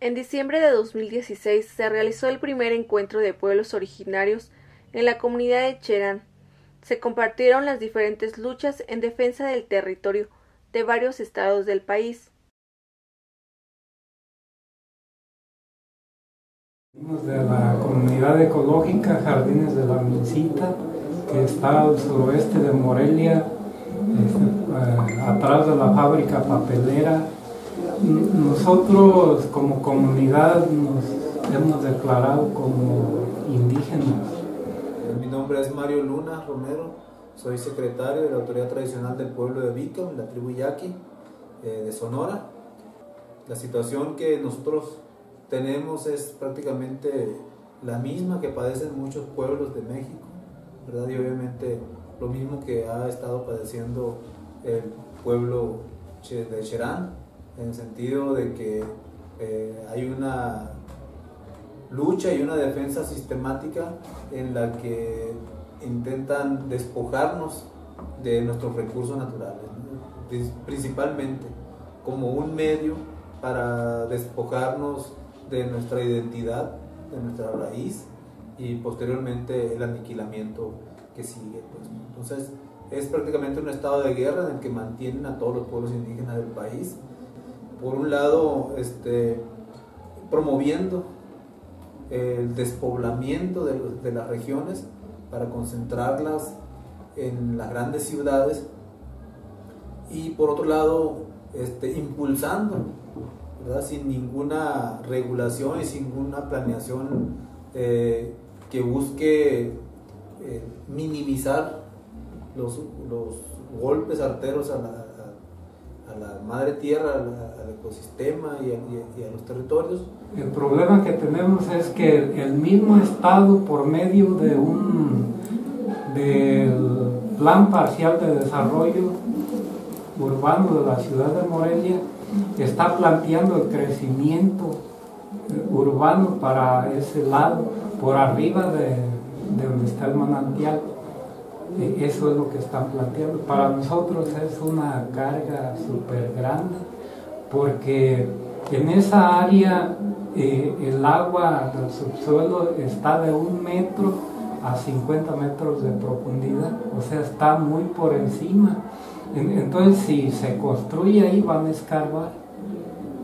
En diciembre de 2016 se realizó el primer encuentro de pueblos originarios en la comunidad de Cherán. Se compartieron las diferentes luchas en defensa del territorio de varios estados del país. De la comunidad ecológica Jardines de la Mincita, que está al suroeste de Morelia, este, eh, atrás de la fábrica papelera. Nosotros como comunidad nos hemos declarado como indígenas. Mi nombre es Mario Luna Romero, soy secretario de la Autoridad Tradicional del Pueblo de Vito, en la tribu Yaqui eh, de Sonora. La situación que nosotros tenemos es prácticamente la misma que padecen muchos pueblos de México, ¿verdad? Y obviamente lo mismo que ha estado padeciendo el pueblo de Cherán, en el sentido de que eh, hay una lucha y una defensa sistemática en la que intentan despojarnos de nuestros recursos naturales, principalmente como un medio para despojarnos de nuestra identidad, de nuestra raíz y posteriormente el aniquilamiento que sigue. Pues, Entonces es prácticamente un estado de guerra en el que mantienen a todos los pueblos indígenas del país. Por un lado, este, promoviendo el despoblamiento de, de las regiones para concentrarlas en las grandes ciudades y por otro lado este, impulsando sin ninguna regulación y sin ninguna planeación eh, que busque eh, minimizar los, los, golpes arteros a la, a, la, madre tierra, al, ecosistema y a, los territorios. El problema que tenemos es que el mismo Estado, por medio de un del plan parcial de desarrollo urbano de la ciudad de Morelia, está planteando el crecimiento urbano para ese lado, por arriba de, donde está el manantial. E, eso es lo que están planteando. Para nosotros es una carga súper grande porque en esa área eh, el agua del subsuelo está de un metro a 50 metros de profundidad, o sea, está muy por encima entonces, si se construye ahí, van a escarbar.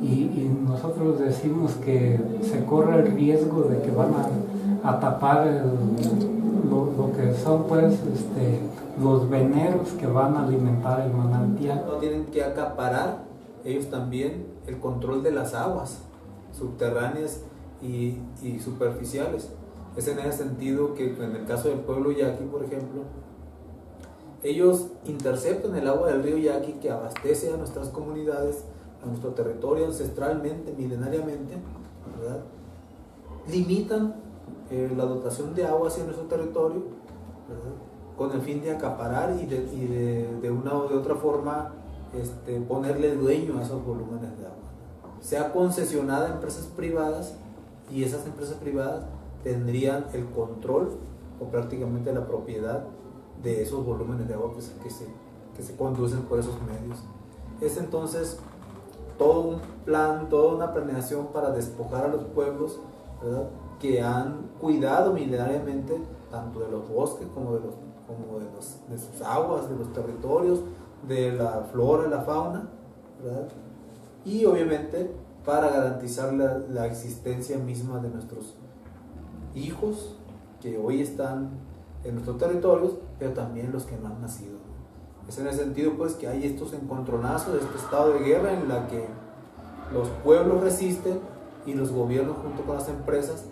Y, nosotros decimos que se corre el riesgo de que van a, tapar lo, que son pues este, los veneros que van a alimentar el manantial. No tienen que acaparar ellos también el control de las aguas subterráneas y, y superficiales. Es en ese sentido que en el caso del pueblo yaqui, por ejemplo, ellos interceptan el agua del río Yaqui que abastece a nuestras comunidades, a nuestro territorio ancestralmente, milenariamente, limitan eh, la dotación de agua hacia nuestro territorio con el fin de acaparar y de, una o de otra forma este, ponerle dueño a esos volúmenes de agua. Se ha concesionado a empresas privadas y esas empresas privadas tendrían el control o prácticamente la propiedad de esos volúmenes de agua que se, que se, conducen por esos medios. Es entonces todo un plan, toda una planeación para despojar a los pueblos que han cuidado milenariamente tanto de los bosques como de, los, como de, los, de sus aguas, de los territorios, de la flora la fauna, y obviamente para garantizar la, la existencia misma de nuestros hijos que hoy están en nuestros territorios, pero también los que no han nacido. Es en el sentido pues que hay estos encontronazos, este estado de guerra en la que los pueblos resisten y los gobiernos junto con las empresas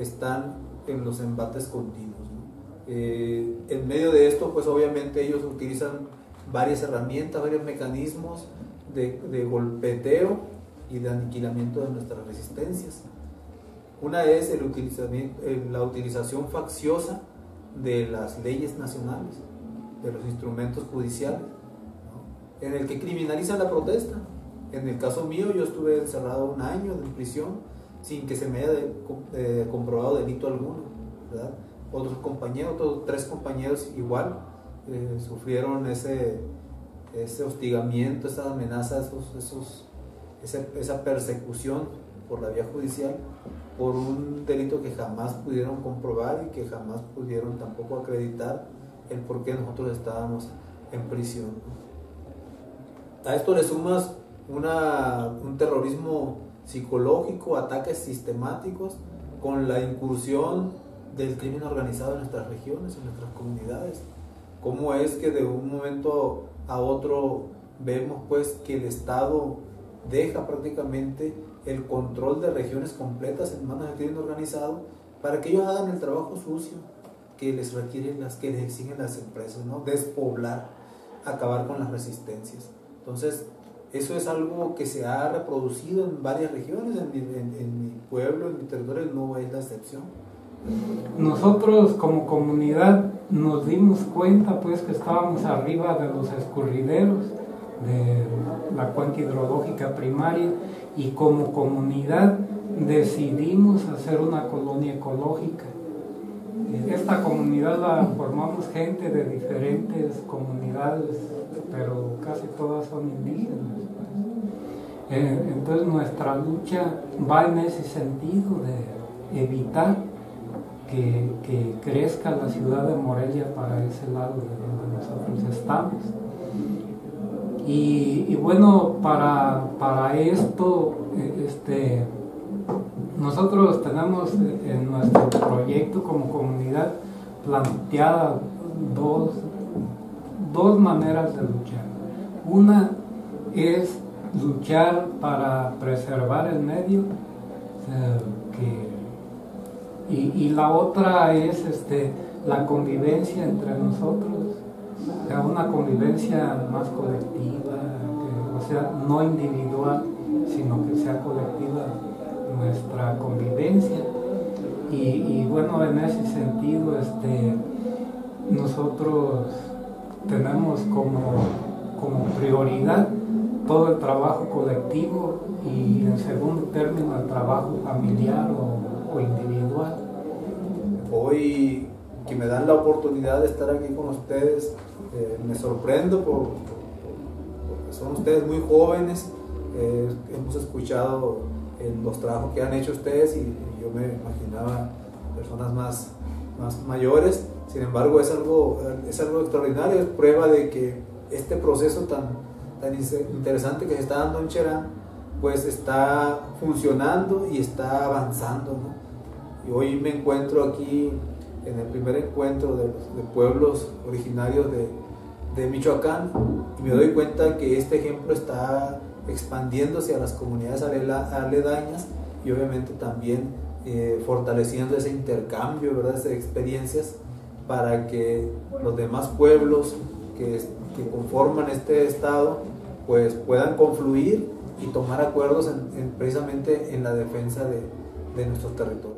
están en los embates continuos. Eh, en medio de esto pues obviamente ellos utilizan varias herramientas, varios mecanismos de, de golpeteo y de aniquilamiento de nuestras resistencias. Una es el utilizamiento, la utilización facciosa de las leyes nacionales, de los instrumentos judiciales, en el que criminalizan la protesta. En el caso mío, yo estuve encerrado un año en prisión sin que se me haya eh, comprobado delito alguno. Otros compañeros, otros tres compañeros igual, eh, sufrieron ese, ese hostigamiento, esa amenaza, esos, esos, esa, esa persecución por la vía judicial por un delito que jamás pudieron comprobar y que jamás pudieron tampoco acreditar el por qué nosotros estábamos en prisión. A esto le sumas una, un terrorismo psicológico, ataques sistemáticos con la incursión del crimen organizado en nuestras regiones, en nuestras comunidades. ¿Cómo es que de un momento a otro vemos pues que el Estado deja prácticamente el control de regiones completas en manos del crimen organizado para que ellos hagan el trabajo sucio que les requieren las que les exigen las empresas, ¿no? Despoblar, acabar con las resistencias. Entonces, eso es algo que se ha reproducido en varias regiones, en mi, pueblo, en mi territorio, no es la excepción. Nosotros como comunidad nos dimos cuenta pues que estábamos arriba de los escurrideros de la cuenca hidrológica primaria y como comunidad decidimos hacer una colonia ecológica. Esta comunidad la formamos gente de diferentes comunidades, pero casi todas son indígenas. Eh, entonces nuestra lucha va en ese sentido de evitar que, que, crezca la ciudad de Morelia para ese lado de donde nosotros estamos. Y, bueno, para, para esto, eh, este, nosotros tenemos en nuestro proyecto como comunidad planteada dos, dos maneras de luchar. Una es luchar para preservar el medio, que, y, la otra es este, la convivencia entre nosotros una convivencia más colectiva, o sea, no individual, sino que sea colectiva nuestra convivencia. Y, bueno, en ese sentido, este, nosotros tenemos como, como prioridad todo el trabajo colectivo y en segundo término el trabajo familiar o, individual. Hoy que me dan la oportunidad de estar aquí con ustedes, eh, me sorprendo por, porque son ustedes muy jóvenes, eh, hemos escuchado los trabajos que han hecho ustedes y, yo me imaginaba personas más, más mayores, sin embargo es algo, es algo extraordinario, es prueba de que este proceso tan, tan interesante que se está dando en Cherán, pues está funcionando y está avanzando. Y hoy me encuentro aquí en el primer encuentro de, pueblos originarios de, Michoacán y me doy cuenta que este ejemplo está expandiéndose a las comunidades aledañas y obviamente también eh, fortaleciendo ese intercambio ¿verdad? de experiencias para que los demás pueblos que, conforman este estado pues puedan confluir y tomar acuerdos precisamente en la defensa de, de nuestros territorios.